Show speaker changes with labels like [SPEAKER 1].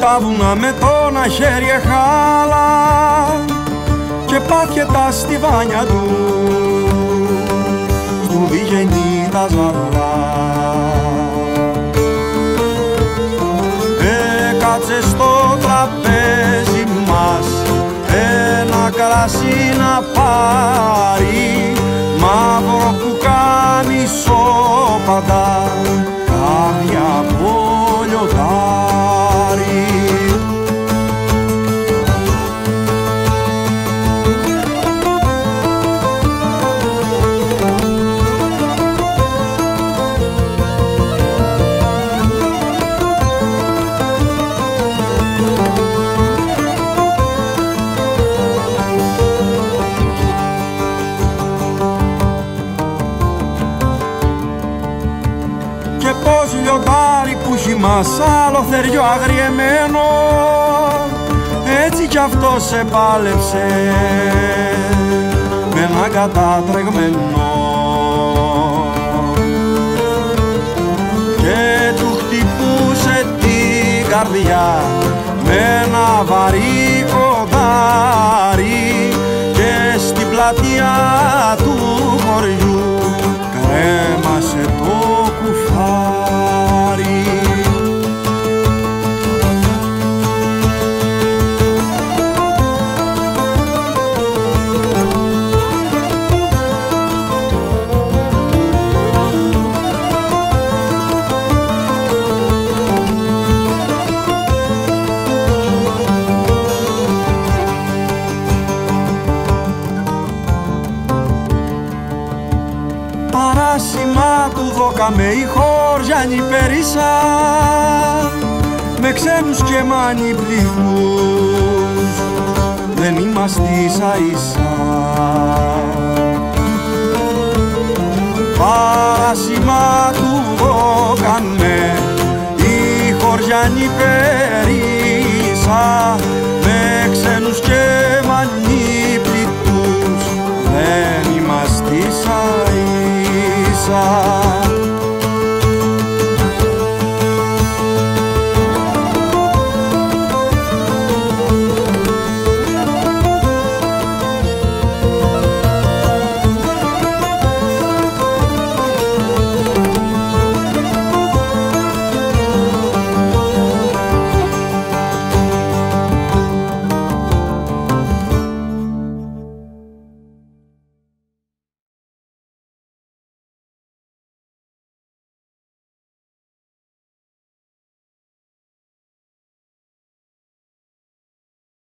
[SPEAKER 1] τα βουνά με τον αχέρι χάλα και πάθηκε τα στιβάνια του του διγενή τα ζαρδά. Έκατσε στο τραπέζι μας ένα κρασί να πάρει μαύρο που μας άλλο θεριό αγριεμένο. Έτσι κι αυτό σε πάλεψε με ένα κατάτρεγμένο και του χτυπούσε την καρδιά με ένα βαρύ κοντάρι και στην πλατεία του χωριού κρέμασε το με η χωριάνη πέρισα με ξένους και μανιπλικούς δεν είμαστε ίσα ίσα. Παράσημα του δώκανε η χωριάνη πέρισα saw